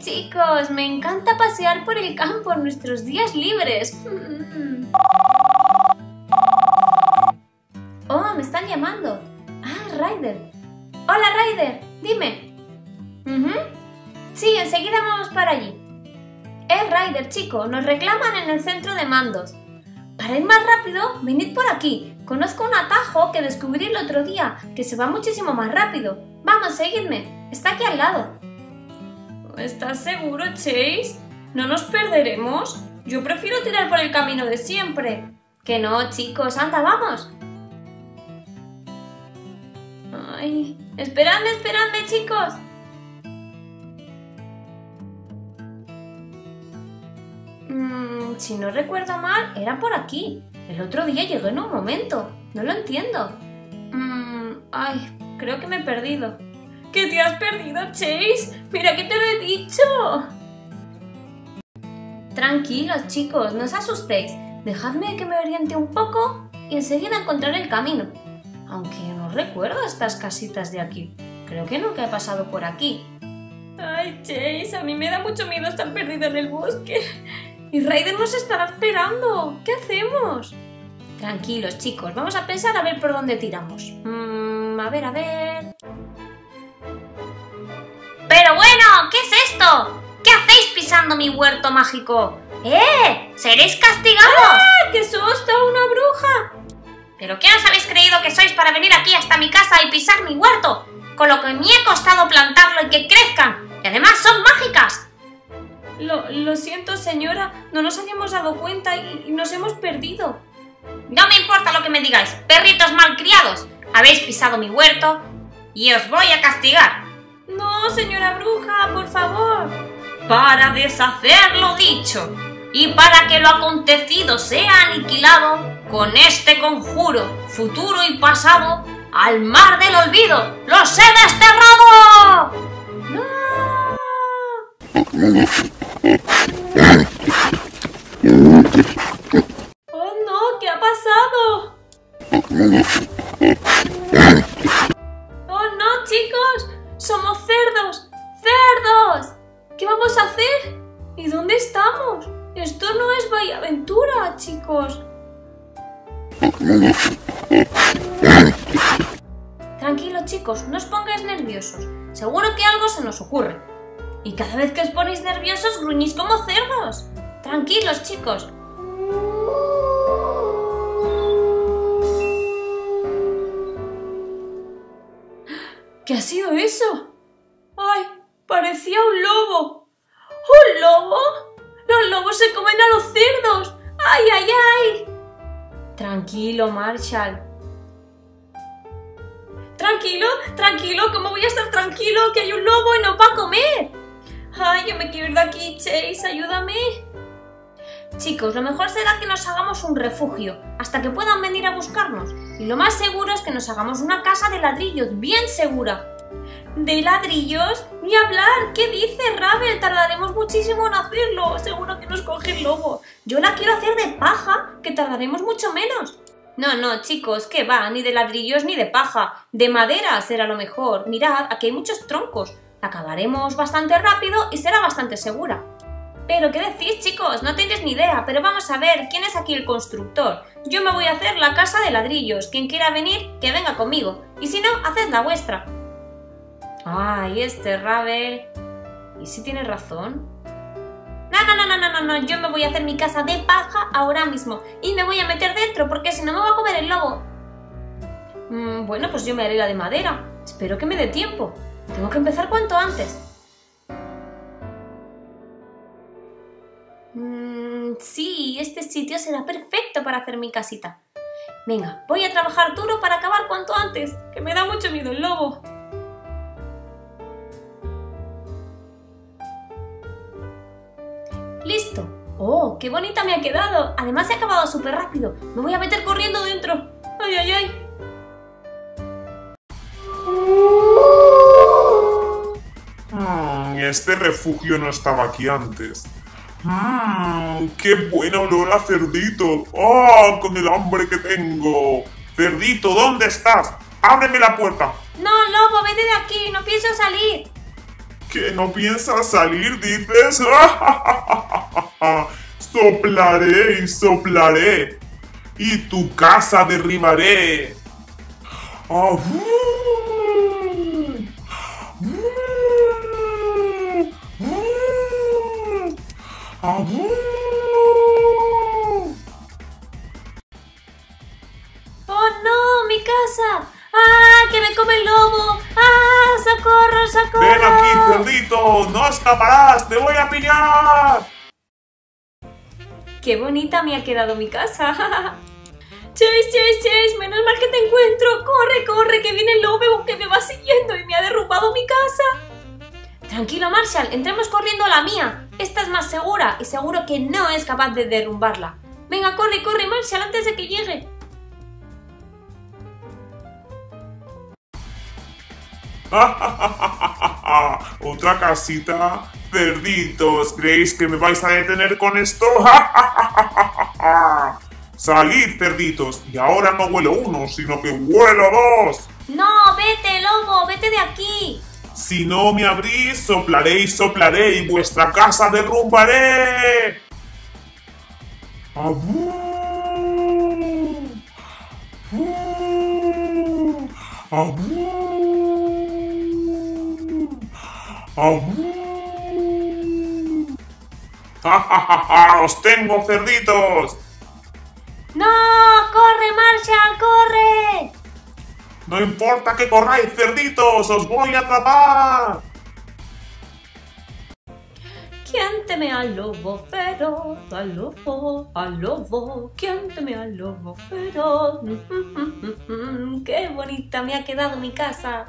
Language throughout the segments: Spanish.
chicos, me encanta pasear por el campo en nuestros días libres. Mm. Oh, me están llamando. Ah, Ryder. Hola, Ryder. Dime. Sí, enseguida vamos para allí. Eh, Ryder, chico, nos reclaman en el centro de mandos. Para ir más rápido, venid por aquí. Conozco un atajo que descubrí el otro día, que se va muchísimo más rápido. Vamos, seguidme. Está aquí al lado. ¿Estás seguro, Chase? ¿No nos perderemos? Yo prefiero tirar por el camino de siempre. Que no, chicos, anda, vamos. Ay, esperadme, esperadme, chicos. Mm, si no recuerdo mal, era por aquí. El otro día llegué en un momento. No lo entiendo. Mm, ay, creo que me he perdido. ¿Qué te has perdido, Chase? Mira que te lo he dicho. Tranquilos, chicos, no os asustéis. Dejadme que me oriente un poco y enseguida encontraré el camino. Aunque no recuerdo estas casitas de aquí. Creo que nunca he pasado por aquí. Ay, Chase, a mí me da mucho miedo estar perdido en el bosque. Y Raiden nos estará esperando. ¿Qué hacemos? Tranquilos, chicos. Vamos a pensar a ver por dónde tiramos. Mm, a ver, a ver. Pero bueno, ¿qué es esto? ¿Qué hacéis pisando mi huerto mágico? ¡Eh! ¡Seréis castigados! ¡Ah! ¡Qué susto! ¡Una bruja! ¿Pero qué os habéis creído que sois para venir aquí hasta mi casa y pisar mi huerto? Con lo que me he costado plantarlo y que crezcan. Y además son mágicas. Lo, lo siento, señora. No nos habíamos dado cuenta y, y nos hemos perdido. No me importa lo que me digáis, perritos malcriados. Habéis pisado mi huerto y os voy a castigar. No, señora bruja, por favor. Para deshacer lo dicho y para que lo acontecido sea aniquilado con este conjuro, futuro y pasado, al mar del olvido, los he desterrado. ¡No! ¡Oh no! ¿Qué ha pasado? ¡Oh no, chicos! ¡Somos cerdos! ¡Cerdos! ¿Qué vamos a hacer? ¿Y dónde estamos? Esto no es Bahía Aventura, chicos. Tranquilos, chicos, no os pongáis nerviosos. Seguro que algo se nos ocurre. Y cada vez que os ponéis nerviosos, gruñís como cerdos. Tranquilos, chicos. ¿Qué ha sido eso? ¡Ay! Parecía un lobo. ¿Un lobo? ¡Los lobos se comen a los cerdos! ¡Ay, ay, ay! Tranquilo, Marshall. Tranquilo, tranquilo, ¿cómo voy a estar tranquilo? Que hay un lobo y no va a comer. Ay, yo me quiero ir de aquí, Chase, ayúdame. Chicos, lo mejor será que nos hagamos un refugio hasta que puedan venir a buscarnos. Y lo más seguro es que nos hagamos una casa de ladrillos, bien segura. ¿De ladrillos? Ni hablar, ¿qué dice Rabel? Tardaremos muchísimo en hacerlo. Seguro que nos coge el lobo. Yo la quiero hacer de paja, que tardaremos mucho menos. No, no, chicos, que va, ni de ladrillos ni de paja. De madera será lo mejor. Mirad, aquí hay muchos troncos. Acabaremos bastante rápido y será bastante segura. Pero, ¿qué decís, chicos? No tenéis ni idea, pero vamos a ver quién es aquí el constructor. Yo me voy a hacer la casa de ladrillos. Quien quiera venir, que venga conmigo. Y si no, haced la vuestra. Ay, este Ravel. ¿Y si tiene razón? No, no, no, no, no, no, no, yo me voy a hacer mi casa de paja ahora mismo. Y me voy a meter dentro, porque si no me va a comer el lobo. Mm, bueno, pues yo me haré la de madera. Espero que me dé tiempo. Tengo que empezar cuanto antes. Sitio será perfecto para hacer mi casita. Venga, voy a trabajar duro para acabar cuanto antes, que me da mucho miedo el lobo. ¡Listo! ¡Oh, qué bonita me ha quedado! Además he acabado súper rápido. Me voy a meter corriendo dentro. ¡Ay, ay, ay! Mm, este refugio no estaba aquí antes. Mmm, qué buen olor a cerdito. ¡Oh, con el hambre que tengo! Cerdito, ¿dónde estás? ¡Ábreme la puerta! No, lobo, vete de aquí, no pienso salir. ¿Que no piensas salir, dices? soplaré y soplaré, y tu casa derribaré. Ah, ¡Oh no! ¡Mi casa! ¡Ah! ¡Que me come el lobo! ¡Ah! ¡Socorro, socorro! ¡Ven aquí, cerdito! ¡No escaparás! ¡Te voy a pillar! ¡Qué bonita me ha quedado mi casa! ¡Chase, Chase, Chase! ¡Menos mal que te encuentro! ¡Corre, corre! ¡Que viene el lobo que me va siguiendo y me ha derrumbado mi casa! Tranquilo, Marshall. Entremos corriendo a la mía. Esta es más segura y seguro que no es capaz de derrumbarla. Venga, corre, corre, Marshall, antes de que llegue. Otra casita. Cerditos, ¿creéis que me vais a detener con esto? Salid, cerditos. Y ahora no huelo uno, sino que huelo dos. No, vete, lobo, vete de aquí. Si no me abrís, soplaré y soplaré y vuestra casa derrumbaré. ¡Abú! ¡Abú! ¡Abú! ¡Ja, ja, ja, ja! ¡Os tengo, cerditos! ¡No! ¡Corre, Marshall, corre! No importa que corráis, cerditos, os voy a atrapar. ¿Quién teme al lobo feroz? Al lobo, al lobo. ¿Quién teme al lobo feroz? ¡Qué bonita me ha quedado mi casa!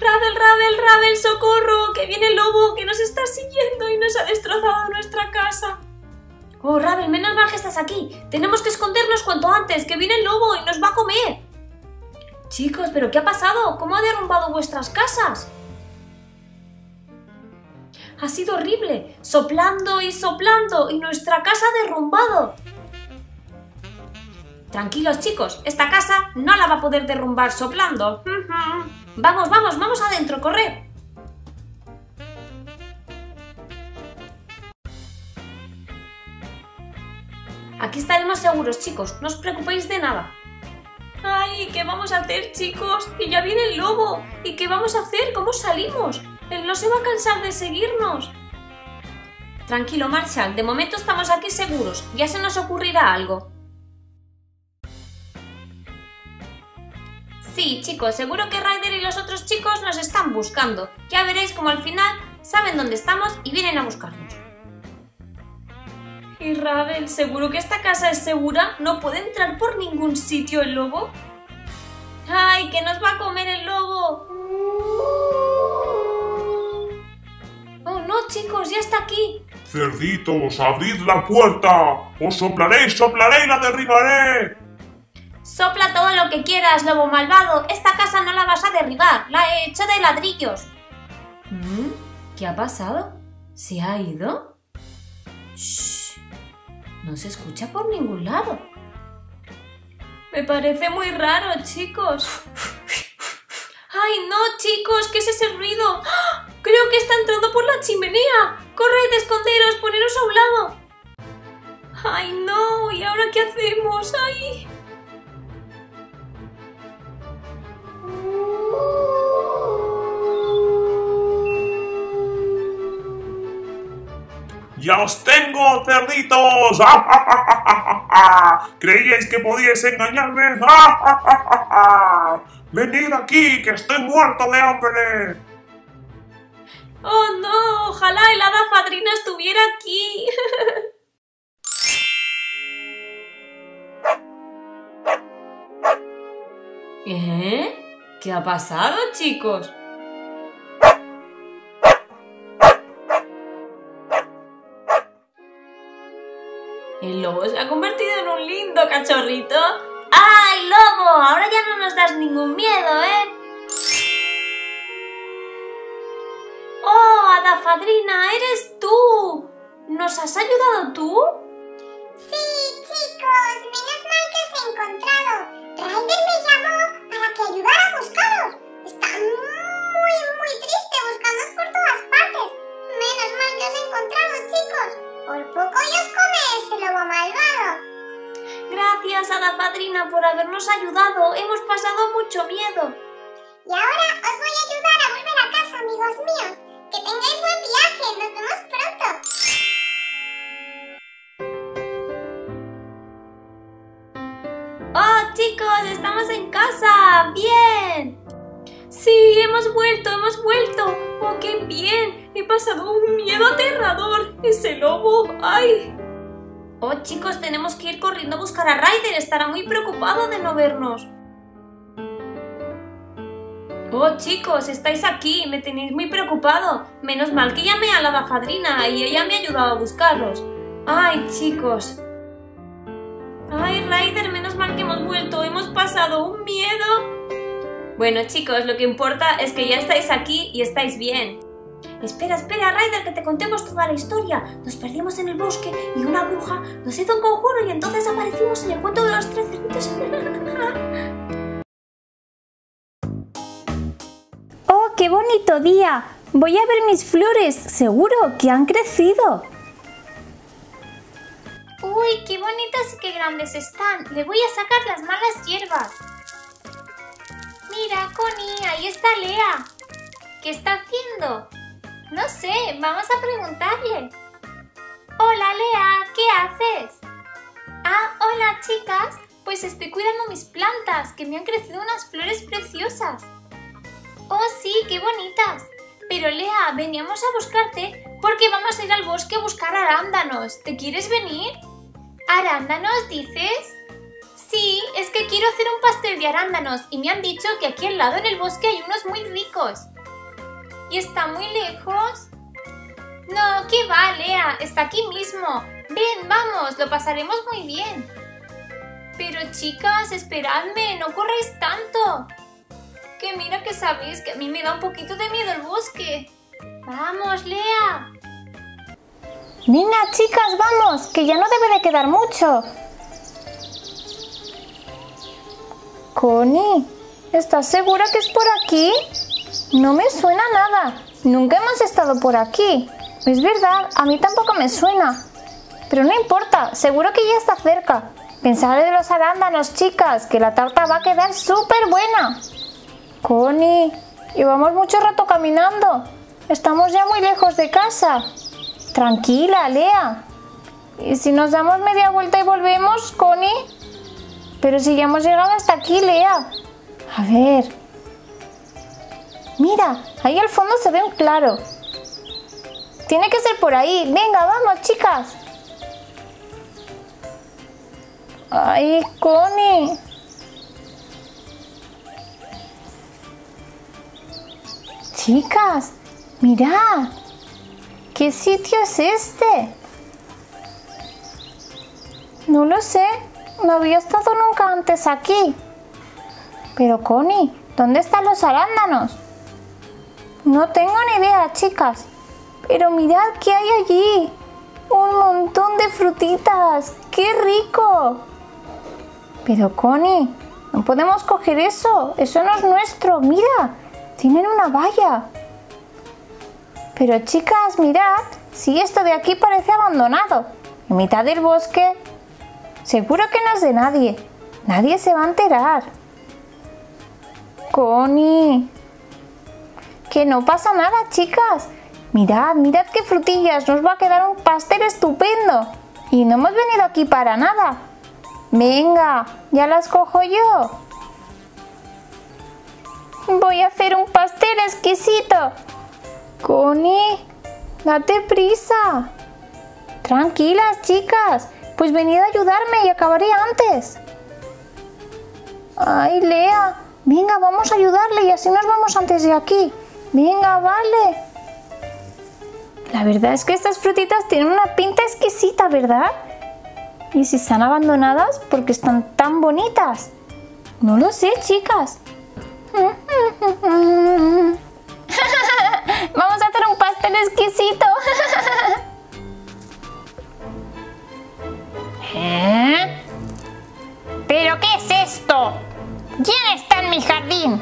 ¡Rabel, Rabel, Rabel, socorro! ¡Que viene el lobo que nos está siguiendo y nos ha destrozado nuestra casa! Oh, Rabel, menos mal que estás aquí. Tenemos que escondernos cuanto antes, que viene el lobo y nos va a comer. Chicos, ¿pero qué ha pasado? ¿Cómo ha derrumbado vuestras casas? Ha sido horrible, soplando y soplando y nuestra casa ha derrumbado. Tranquilos chicos, esta casa no la va a poder derrumbar soplando. Vamos, vamos, vamos adentro, corred. Aquí estaremos seguros, chicos, no os preocupéis de nada. ¡Ay! ¿Qué vamos a hacer, chicos? ¡Que ya viene el lobo! ¿Y qué vamos a hacer? ¿Cómo salimos? Él no se va a cansar de seguirnos. Tranquilo, Marshall, de momento estamos aquí seguros. Ya se nos ocurrirá algo. Sí, chicos, seguro que Ryder y los otros chicos nos están buscando. Ya veréis como al final saben dónde estamos y vienen a buscarnos. Y Ravel, ¿seguro que esta casa es segura? ¿No puede entrar por ningún sitio el lobo? ¡Ay, que nos va a comer el lobo! ¡Oh, no, chicos! ¡Ya está aquí! Cerditos, abrid la puerta. Os soplaré, soplaré y la derribaré. Sopla todo lo que quieras, lobo malvado. Esta casa no la vas a derribar. La he hecho de ladrillos. ¿Mm? ¿Qué ha pasado? ¿Se ha ido? Shh. No se escucha por ningún lado. Me parece muy raro, chicos. ¡Ay, no, chicos! ¿Qué es ese ruido? Creo que está entrando por la chimenea. ¡Corred, esconderos, poneros a un lado! ¡Ay, no! ¿Y ahora qué hacemos? ¡Ay! ¡Ya os tengo, cerditos! ¿Creíais que podíais engañarme? ¡Venid aquí, que estoy muerto de hambre! ¡Oh, no! ¡Ojalá el hada padrina estuviera aquí! ¿Eh? ¿Qué ha pasado, chicos? El lobo se ha convertido en un lindo cachorrito. ¡Ay, lobo! Ahora ya no nos das ningún miedo, ¿eh? ¡Oh, Adafadrina, eres tú! ¿Nos has ayudado tú? Sí, chicos, menos mal que os he encontrado. Ryder me llamó para que ayudara a buscaros. Está muy, muy triste buscándoos por todas partes. Menos mal que os he encontrado, chicos. Por poco yo Gracias, hada padrina, por habernos ayudado. Hemos pasado mucho miedo. Y ahora os voy a ayudar a volver a casa, amigos míos. Que tengáis buen viaje. Nos vemos pronto. ¡Oh, chicos! ¡Estamos en casa! ¡Bien! Sí, hemos vuelto, hemos vuelto. ¡Oh, qué bien! He pasado un miedo aterrador. Ese lobo. ¡Ay! Oh, chicos, tenemos que ir corriendo a buscar a Ryder. Estará muy preocupado de no vernos. Oh, chicos, estáis aquí. Me tenéis muy preocupado. Menos mal que llamé a la hada fadrina y ella me ha ayudado a buscarlos. Ay, chicos. Ay, Ryder, menos mal que hemos vuelto. Hemos pasado un miedo. Bueno, chicos, lo que importa es que ya estáis aquí y estáis bien. Espera, espera, Ryder, que te contemos toda la historia. Nos perdimos en el bosque y una bruja nos hizo un conjuro y entonces aparecimos en el cuento de los tres cerditos. ¡Oh, qué bonito día! Voy a ver mis flores, seguro que han crecido. Uy, qué bonitas y qué grandes están. Le voy a sacar las malas hierbas. Mira, Connie, ahí está Lea. ¿Qué está haciendo? No sé, vamos a preguntarle. Hola, Lea, ¿qué haces? Ah, hola, chicas. Pues estoy cuidando mis plantas, que me han crecido unas flores preciosas. Oh, sí, qué bonitas. Pero Lea, veníamos a buscarte porque vamos a ir al bosque a buscar arándanos. ¿Te quieres venir? ¿Arándanos, dices? Sí, es que quiero hacer un pastel de arándanos y me han dicho que aquí al lado en el bosque hay unos muy ricos. ¿Y está muy lejos? No, ¿qué va, Lea? Está aquí mismo. Ven, vamos, lo pasaremos muy bien. Pero chicas, esperadme, no corréis tanto. Que mira que sabéis que a mí me da un poquito de miedo el bosque. Vamos, Lea. Venga, chicas, vamos, que ya no debe de quedar mucho. Connie, ¿estás segura que es por aquí? No me suena nada. Nunca hemos estado por aquí. Es verdad, a mí tampoco me suena. Pero no importa, seguro que ya está cerca. Pensad de los arándanos, chicas, que la tarta va a quedar súper buena. Connie, llevamos mucho rato caminando. Estamos ya muy lejos de casa. Tranquila, Lea. ¿Y si nos damos media vuelta y volvemos, Connie? Pero si ya hemos llegado hasta aquí, Lea. A ver. Mira, ahí al fondo se ve un claro. Tiene que ser por ahí. Venga, vamos, chicas. Ay, Connie. Chicas, mirad. ¿Qué sitio es este? No lo sé. No había estado nunca antes aquí. Pero Connie, ¿dónde están los arándanos? No tengo ni idea, chicas. Pero mirad qué hay allí. Un montón de frutitas. ¡Qué rico! Pero Connie, no podemos coger eso. Eso no es nuestro. Mira, tienen una valla. Pero chicas, mirad, si esto de aquí parece abandonado, en mitad del bosque, seguro que no es de nadie. Nadie se va a enterar. Connie, que no pasa nada, chicas. Mirad, mirad qué frutillas, nos va a quedar un pastel estupendo. Y no hemos venido aquí para nada. Venga, ya las cojo yo. Voy a hacer un pastel exquisito. Connie, date prisa. Tranquilas, chicas. Pues venid a ayudarme y acabaré antes. Ay, Lea. Venga, vamos a ayudarle y así nos vamos antes de aquí. Venga, vale. La verdad es que estas frutitas tienen una pinta exquisita, ¿verdad? Y si están abandonadas, porque están tan bonitas? No lo sé, chicas. Vamos a hacer un pastel exquisito. ¿Eh? ¿Pero qué es esto? ¿Quién está en mi jardín?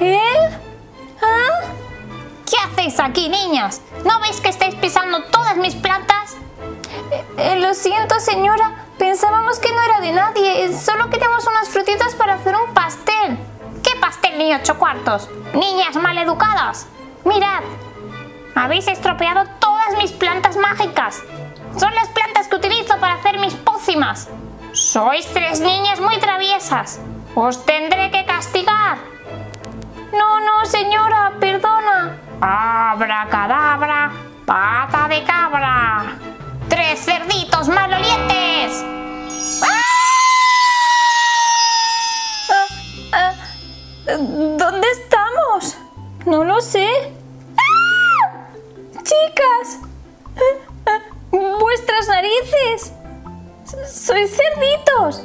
¿Eh? ¿Ah? ¿Qué hacéis aquí, niñas? ¿No veis que estáis pisando todas mis plantas? Eh, lo siento, señora. Pensábamos que no era de nadie. Solo queríamos unas frutitas para hacer un pastel. ¿Qué pastel ni ocho cuartos? Niñas maleducadas. Mirad. Habéis estropeado todas mis plantas mágicas. Son las plantas que utilizo para hacer mis pócimas. Sois tres niñas muy traviesas. Os tendré que castigar. No, no, señora, perdona. Abracadabra, pata de cabra. Tres cerditos malolientes. ¡Ah! Ah, ah, ¿Dónde estamos? No lo sé. Chicas, vuestras narices. Sois cerditos.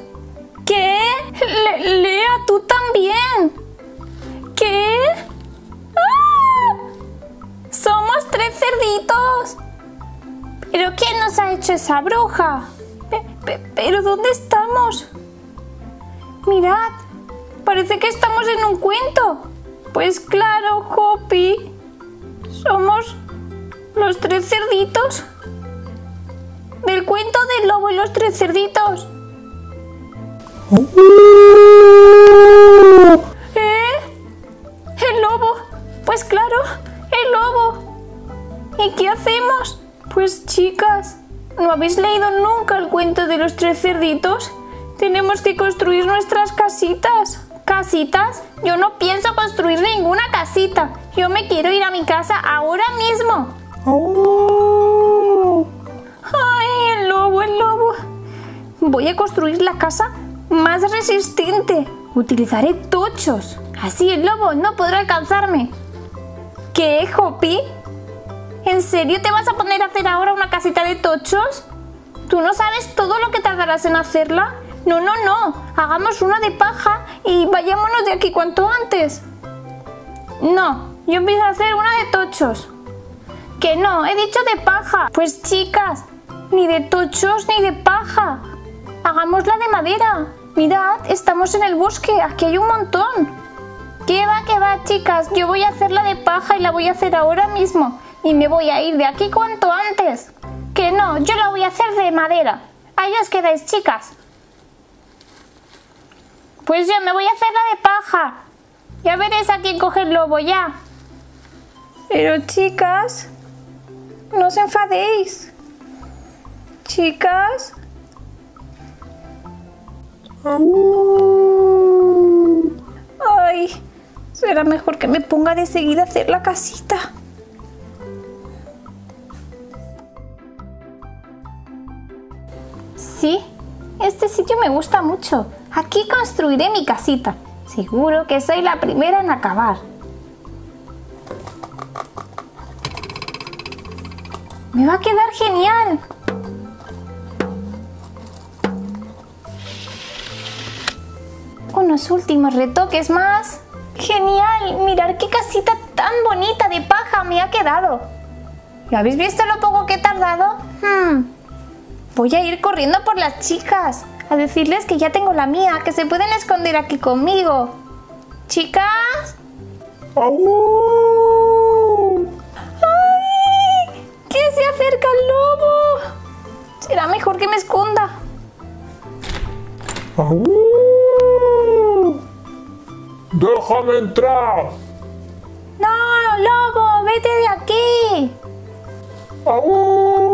¿Qué? Le- Lea, tú también. ¿Qué? Cerditos. ¿Pero quién nos ha hecho esa bruja? Pe- pe- ¿Pero dónde estamos? Mirad, parece que estamos en un cuento. Pues claro, Hopi. Somos los tres cerditos. Del cuento del lobo y los tres cerditos. ¿Eh? El lobo. Pues claro, el lobo. ¿Y qué hacemos? Pues chicas, ¿no habéis leído nunca el cuento de los tres cerditos? Tenemos que construir nuestras casitas. ¿Casitas? Yo no pienso construir ninguna casita. Yo me quiero ir a mi casa ahora mismo. ¡Ay, el lobo, el lobo! Voy a construir la casa más resistente. Utilizaré tochos. Así el lobo no podrá alcanzarme. ¿Qué, Hopi? ¿En serio te vas a poner a hacer ahora una casita de tochos? ¿Tú no sabes todo lo que tardarás en hacerla? No, no, no. Hagamos una de paja y vayámonos de aquí cuanto antes. No, yo empiezo a hacer una de tochos. Que no, he dicho de paja. Pues chicas, ni de tochos ni de paja. Hagámosla de madera. Mirad, estamos en el bosque, aquí hay un montón. ¿Qué va, qué va, chicas? Yo voy a hacerla de paja y la voy a hacer ahora mismo. Y me voy a ir de aquí cuanto antes. Que no, yo la voy a hacer de madera. Ahí os quedáis, chicas. Pues yo me voy a hacerla de paja. Ya veréis a quién coge el lobo ya. Pero chicas, no os enfadéis. Chicas. Ay, será mejor que me ponga de seguida a hacer la casita. Sí, este sitio me gusta mucho. Aquí construiré mi casita. Seguro que soy la primera en acabar. Me va a quedar genial. Unos últimos retoques más. Genial, mirar qué casita tan bonita de paja me ha quedado. ¿Y habéis visto lo poco que he tardado? Hmm. Voy a ir corriendo por las chicas, a decirles que ya tengo la mía, que se pueden esconder aquí conmigo. Chicas, ¡Ay! ¡Que se acerca el lobo! Será mejor que me esconda. ¡Déjame entrar! ¡No, lobo! ¡Vete de aquí! ¡Aú!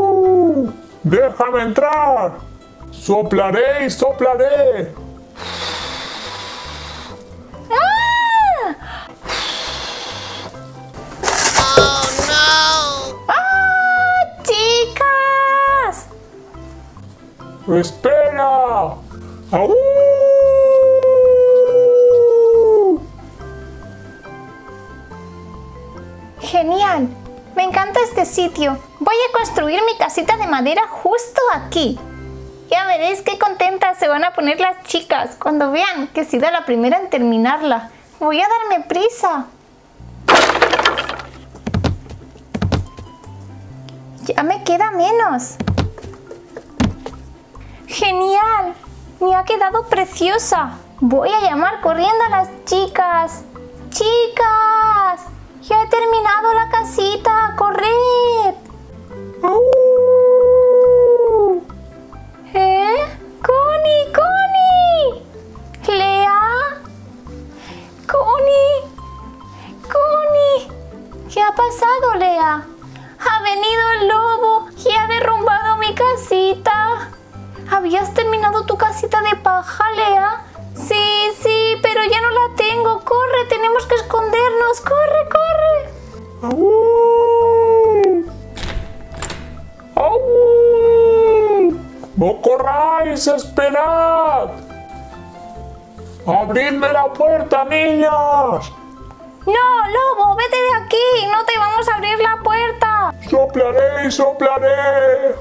¡Déjame entrar! ¡Soplaré y soplaré! ¡Ah! ¡Ah! ¡Chicas! ¡Espera! ¡Aú! ¡Genial! Encanta este sitio. Voy a construir mi casita de madera justo aquí. Ya veréis qué contentas se van a poner las chicas cuando vean que he sido la primera en terminarla. Voy a darme prisa. Ya me queda menos. ¡Genial! Me ha quedado preciosa. Voy a llamar corriendo a las chicas. ¡Chicas! ¡Ya he terminado la casita! ¡Corred! ¡Oh! ¿Eh? ¡Connie! ¡Connie! ¡Lea! ¡Connie! ¡Connie! ¿Qué ha pasado, Lea? ¡Ha venido el lobo y ha derrumbado mi casita! ¿Habías terminado tu casita de paja, Lea? pero ya no la tengo. Corre, tenemos que escondernos. Corre, corre. ¡Aú! ¡Aú! ¡No corráis! ¡Esperad! ¡Abridme la puerta, niñas. ¡No, lobo! ¡Vete de aquí! ¡No te vamos a abrir la puerta! ¡Soplaré, y soplaré!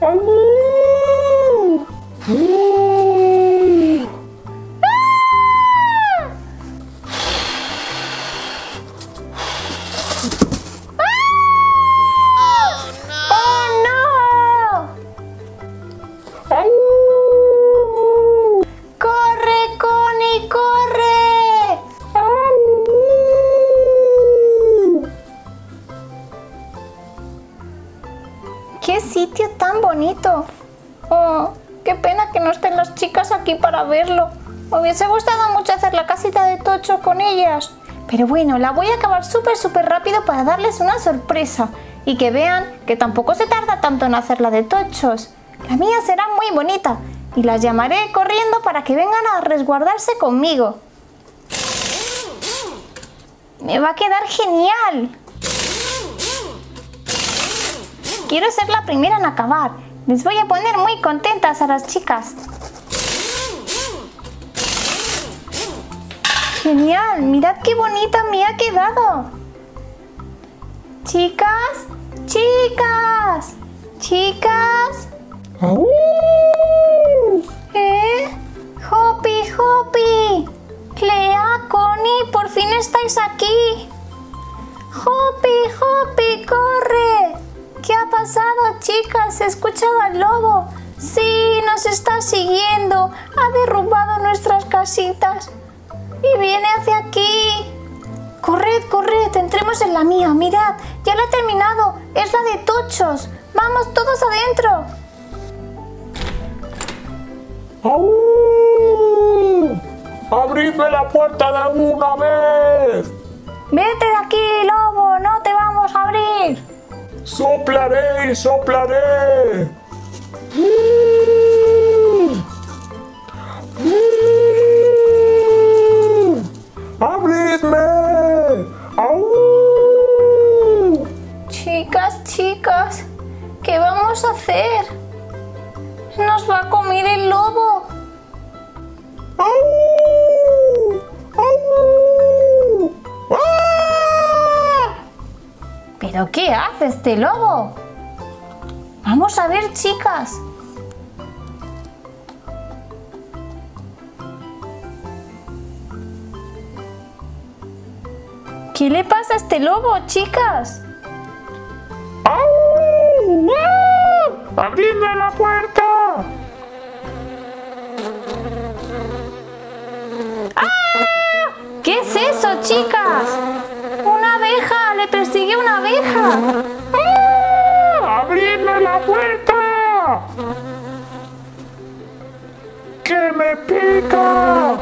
¡Aú! ¡Aú! Para verlo. Me hubiese gustado mucho hacer la casita de Tocho con ellas. Pero bueno, la voy a acabar súper, súper rápido para darles una sorpresa. Y que vean que tampoco se tarda tanto en hacerla de Tochos. La mía será muy bonita. Y las llamaré corriendo para que vengan a resguardarse conmigo. Me va a quedar genial. Quiero ser la primera en acabar. Les voy a poner muy contentas a las chicas. Genial, mirad qué bonita me ha quedado. Chicas, chicas, chicas. ¡Au! ¿Eh? Hopi, Hopi. Clea, Connie, por fin estáis aquí. Hopi, Hopi, corre. ¿Qué ha pasado, chicas? He escuchado al lobo. Sí, nos está siguiendo. Ha derrumbado nuestras casitas. Y viene hacia aquí. Corred, corred, entremos en la mía. Mirad, ya la he terminado. Es la de tochos. Vamos todos adentro. ¡Au! ¡Abridme la puerta de una vez! Vete de aquí, lobo. No te vamos a abrir. ¡Soplaré y soplaré! Chicas, ¿qué vamos a hacer? Nos va a comer el lobo. ¿Pero qué hace este lobo? Vamos a ver, chicas. ¿Qué le pasa a este lobo, chicas? ¡Abridme la puerta! ¿Qué es eso, chicas? Una abeja, le persigue una abeja. ¡Ah! ¡Abridme la puerta! ¡Que me pica!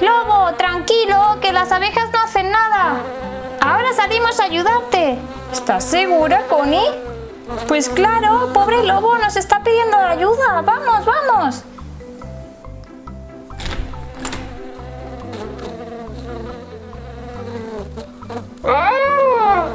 Lobo, tranquilo, que las abejas no hacen nada. Ahora salimos a ayudarte. ¿Estás segura, Connie? Pues claro, pobre lobo nos está pidiendo ayuda. Vamos, vamos. ¡Ah!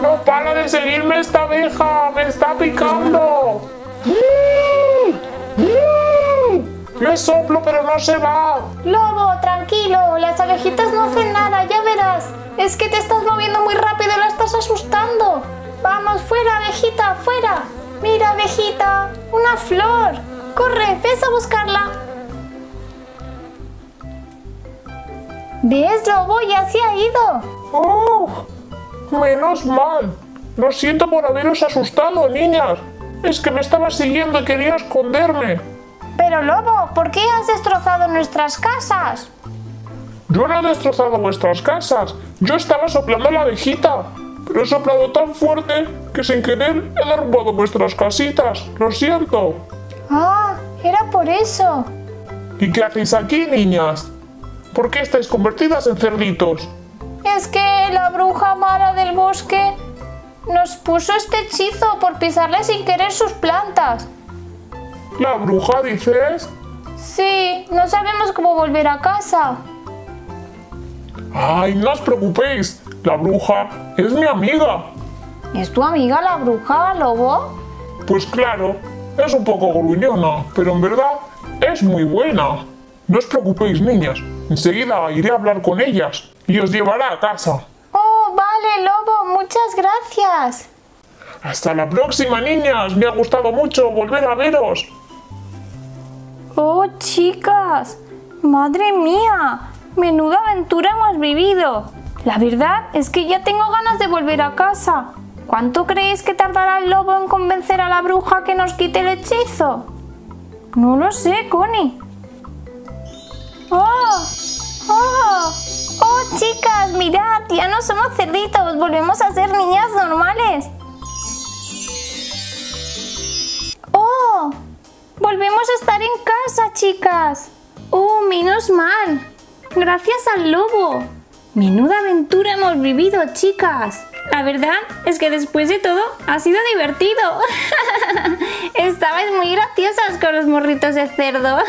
¡No para de seguirme esta abeja! ¡Me está picando! ¡Mm! ¡Mm! Le soplo, pero no se va. Lobo, tranquilo, las abejitas no hacen nada, ya verás. Es que te estás moviendo muy rápido y la estás asustando. Vamos, fuera, abejita, fuera. Mira, abejita, una flor. Corre, ves a buscarla. ¿Ves, lobo? Ya se ha ido. ¡Oh! Menos mal. Lo siento por haberos asustado, niñas. Es que me estaba siguiendo y quería esconderme. Pero, lobo, ¿por qué has destrozado nuestras casas? Yo no he destrozado vuestras casas. Yo estaba soplando la abejita. Pero he soplado tan fuerte que sin querer he derrumbado vuestras casitas. Lo siento. Ah, era por eso. ¿Y qué hacéis aquí, niñas? ¿Por qué estáis convertidas en cerditos? Es que la bruja mala del bosque nos puso este hechizo por pisarle sin querer sus plantas. ¿La bruja dices? Sí, no sabemos cómo volver a casa. Ay, no os preocupéis. La bruja es mi amiga. ¿Es tu amiga la bruja, lobo? Pues claro, Es un poco gruñona, pero en verdad es muy buena. No os preocupéis, niñas. Enseguida iré a hablar con ellas y os llevará a casa. Oh, vale, lobo, muchas gracias. Hasta la próxima, niñas. Me ha gustado mucho volver a veros. Oh, chicas, madre mía, menuda aventura hemos vivido. La verdad es que ya tengo ganas de volver a casa. ¿Cuánto creéis que tardará el lobo en convencer a la bruja que nos quite el hechizo? No lo sé, Connie. ¡Oh! ¡Oh! ¡Oh, chicas! Mirad, ya no somos cerditos, volvemos a ser niñas normales. ¡Oh! Volvemos a estar en casa, chicas. ¡Oh, menos mal! Gracias al lobo. Menuda aventura hemos vivido, chicas. La verdad es que después de todo ha sido divertido. Estabais muy graciosas con los morritos de cerdo.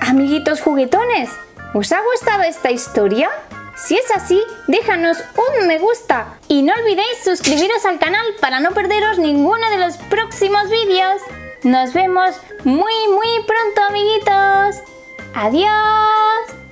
Amiguitos juguetones, ¿os ha gustado esta historia? Si es así, déjanos un me gusta y no olvidéis suscribiros al canal para no perderos ninguno de los próximos vídeos. Nos vemos muy muy pronto amiguitos. Adiós.